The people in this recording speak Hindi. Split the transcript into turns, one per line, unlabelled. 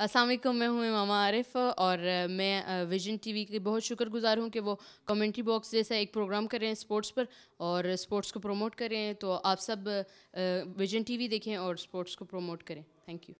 असलम मैं हूँ मामा आरिफ और मैं विजन टीवी की बहुत शुक्रगुजार हूँ कि वो कमेंट्री बॉक्स जैसा एक प्रोग्राम कर रहे हैं स्पोर्ट्स पर और स्पोर्ट्स को प्रमोट कर रहे हैं। तो आप सब विजन टीवी देखें और स्पोर्ट्स को प्रमोट करें। Thank you.